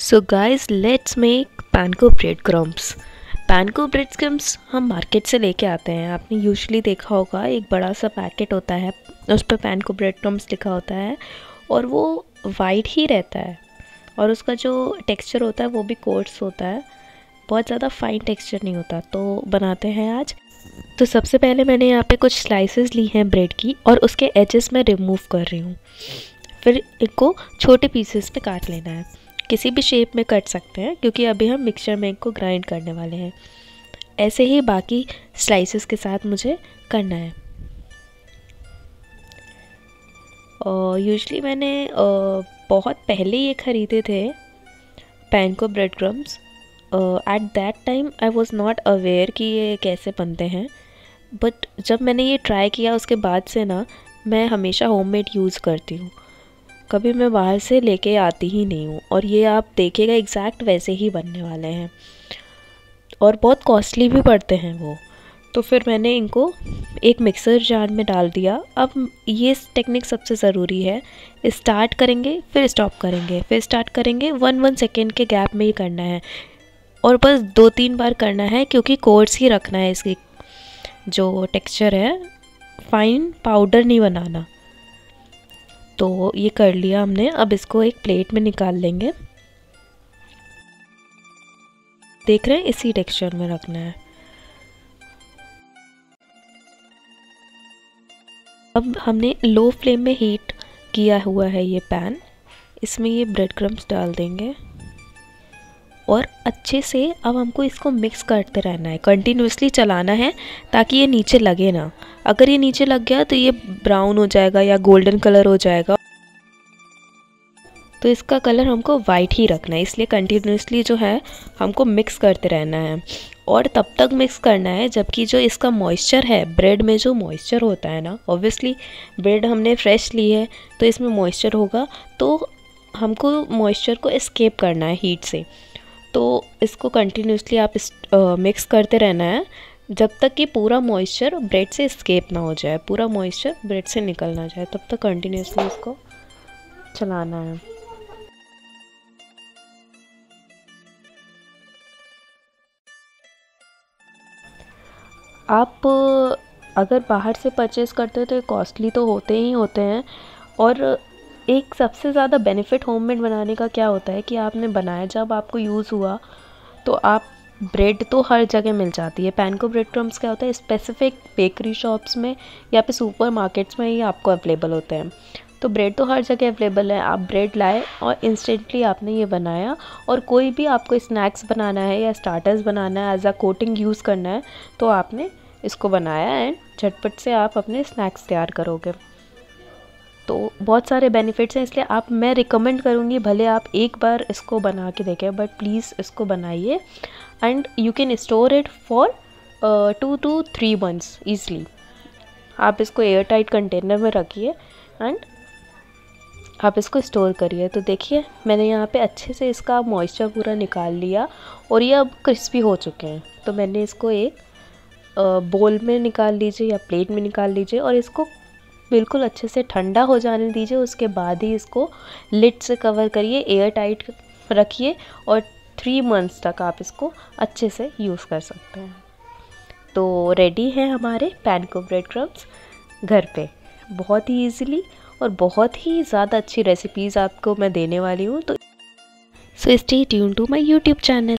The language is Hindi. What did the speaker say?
So guys let's make panko bread crumbs panko bread crumbs हम मार्केट से लेके आते हैं। आपने यूजली देखा होगा, एक बड़ा सा पैकेट होता है। उस पर पैनको ब्रेड क्रम्स लिखा होता है और वो वाइट ही रहता है। और उसका जो टेक्सचर होता है, वो भी कोर्स होता है। बहुत ज़्यादा फाइन टेक्सचर नहीं होता। तो बनाते हैं आज। तो सबसे पहले मैंने यहाँ पे कुछ स्लाइसेस ली हैं ब्रेड की और उसके एजेस में रिमूव कर रही हूँ। फिर इनको छोटे पीसेस में काट लेना है। किसी भी शेप में कट सकते हैं, क्योंकि अभी हम मिक्सचर में इनको ग्राइंड करने वाले हैं। ऐसे ही बाकी स्लाइसेस के साथ मुझे करना है। और यूजली मैंने बहुत पहले ये ख़रीदे थे panko bread crumbs at that time I was not aware कि ये कैसे बनते हैं। बट जब मैंने ये ट्राई किया, उसके बाद से ना, मैं हमेशा होममेड यूज़ करती हूँ। कभी मैं बाहर से लेके आती ही नहीं हूँ और ये आप देखिएगा एग्जैक्ट वैसे ही बनने वाले हैं। और बहुत कॉस्टली भी पड़ते हैं वो। तो फिर मैंने इनको एक मिक्सर जार में डाल दिया। अब ये टेक्निक सबसे ज़रूरी है। स्टार्ट करेंगे, फिर स्टॉप करेंगे। फिर स्टार्ट करेंगे वन वन सेकेंड के गैप में ही करना है। और बस दो तीन बार करना है क्योंकि कोर्स ही रखना है इसकी जो टेक्सचर है। फाइन पाउडर नहीं बनाना। तो ये कर लिया हमने। अब इसको एक प्लेट में निकाल लेंगे। देख रहे हैं, इसी टेक्सचर में रखना है। अब हमने लो फ्लेम में हीट किया हुआ है ये पैन इसमें ये ब्रेड क्रम्स डाल देंगे। और अच्छे से अब हमको इसको मिक्स करते रहना है। कंटिन्यूसली चलाना है ताकि ये नीचे लगे ना। अगर ये नीचे लग गया तो ये ब्राउन हो जाएगा या गोल्डन कलर हो जाएगा। तो इसका कलर हमको वाइट ही रखना है, इसलिए कंटिन्यूसली जो है हमको मिक्स करते रहना है। और तब तक मिक्स करना है जबकि जो इसका मॉइस्चर है ब्रेड में जो मॉइस्चर होता है ना ऑब्वियसली ब्रेड हमने फ्रेश ली है तो इसमें मॉइस्चर होगा। तो हमको मॉइस्चर को एस्केप करना है हीट से। तो इसको कंटिन्यूसली आप मिक्स करते रहना है, जब तक कि पूरा मॉइस्चर ब्रेड से स्केप ना हो जाए, पूरा मॉइस्चर ब्रेड से निकल ना जाए, तब तक कंटिन्यूसली इसको चलाना है। आप, अगर बाहर से परचेज़ करते हो तो कॉस्टली तो होते ही होते हैं और एक सबसे ज़्यादा बेनिफिट होममेड बनाने का क्या होता है कि आपने बनाया, जब आपको यूज़ हुआ तो आप ब्रेड तो हर जगह मिल जाती है। पैनको ब्रेड क्रम्स क्या होता है? स्पेसिफिक बेकरी शॉप्स में या फिर सुपर मार्केट्स में ही आपको अवेलेबल होते हैं। तो ब्रेड तो हर जगह अवेलेबल है। आप ब्रेड लाए और इंस्टेंटली आपने ये बनाया और कोई भी आपको स्नैक्स बनाना है या स्टार्टर्स बनाना है एज अ कोटिंग यूज़ करना है तो आपने इसको बनाया एंड झटपट से आप अपने स्नैक्स तैयार करोगे। तो बहुत सारे बेनिफिट्स हैं इसलिए आप मैं रिकमेंड करूँगी भले आप एक बार इसको बना के देखें बट प्लीज़ इसको बनाइए। And you can store it for two two three months easily आप इसको एयर टाइट कंटेनर में रखिए एंड आप इसको स्टोर करिए। तो देखिए मैंने यहाँ पे अच्छे से इसका मॉइस्चर पूरा निकाल लिया और ये अब क्रिस्पी हो चुके हैं। तो मैंने इसको एक बोल uh, में निकाल लीजिए या प्लेट में निकाल लीजिए और इसको बिल्कुल अच्छे से ठंडा हो जाने दीजिए, उसके बाद ही इसको लिट से कवर करिए, एयर टाइट रखिए और थ्री मंथ्स तक आप इसको अच्छे से यूज़ कर सकते हैं। तो रेडी है हमारे पैनको ब्रेड क्रम्स घर पे। बहुत ही इजीली और बहुत ही ज़्यादा अच्छी रेसिपीज़ आपको मैं देने वाली हूँ। तो so stay tune to my YouTube channel